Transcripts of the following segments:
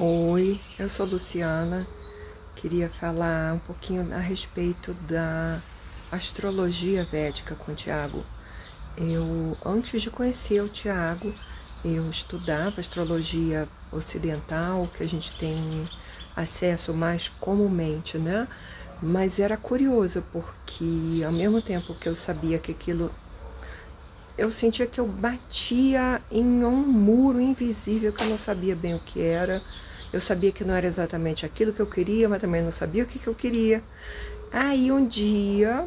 Oi, eu sou Luciana. Queria falar um pouquinho a respeito da astrologia védica com o Tiago. Eu, antes de conhecer o Tiago, eu estudava astrologia ocidental, que a gente tem acesso mais comumente, né? Mas era curioso, porque ao mesmo tempo que eu sabia que aquilo eu sentia que eu batia em um muro invisível que eu não sabia bem o que era. Eu sabia que não era exatamente aquilo que eu queria, mas também não sabia o que, que eu queria. Aí um dia,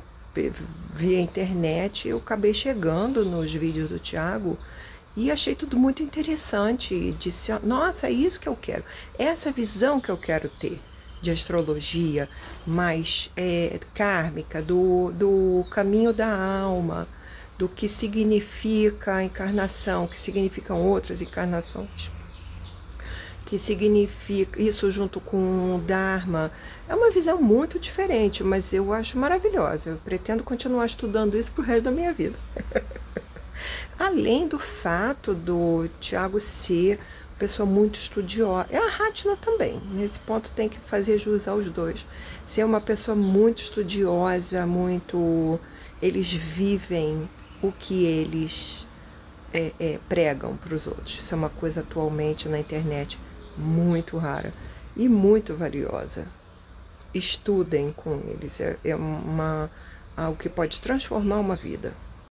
via internet, eu acabei chegando nos vídeos do Tiago e achei tudo muito interessante. E disse: Nossa, é isso que eu quero, é essa visão que eu quero ter de astrologia mais é, kármica, do, do caminho da alma, do que significa a encarnação, que significam outras encarnações que significa isso junto com o Dharma. É uma visão muito diferente, mas eu acho maravilhosa. Eu pretendo continuar estudando isso pro resto da minha vida. Além do fato do Tiago ser uma pessoa muito estudiosa, é a Ratna também. Nesse ponto tem que fazer jus aos dois. Ser uma pessoa muito estudiosa, muito. Eles vivem o que eles é, é, pregam para os outros. Isso é uma coisa atualmente na internet muito rara e muito valiosa. Estudem com eles, é, é uma, algo que pode transformar uma vida.